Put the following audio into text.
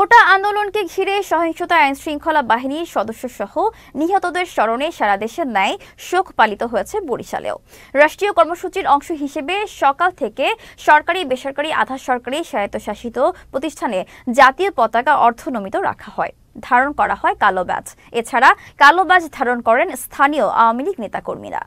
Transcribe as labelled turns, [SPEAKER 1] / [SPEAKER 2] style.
[SPEAKER 1] কোটা আন্দোলনকে ঘিরে সহিংসতা আইন শৃঙ্খলা বাহিনীর সদস্যসহ নিহতদের স্মরণে সারা দেশের ন্যায় শোক পালিত হয়েছে বরিশালেও। রাষ্ট্রীয় কর্মসূচির অংশ হিসেবে সকাল থেকে সরকারি, বেসরকারি, আধা সরকারি স্বায়ত্তশাসিত প্রতিষ্ঠানে জাতীয় পতাকা অর্থনমিত রাখা হয়। ধারণ করা হয় কালো ব্যাজ। এছাড়া কালো ব্যাজ ধারণ করেন স্থানীয় আওয়ামী লীগ নেতাকর্মীরা।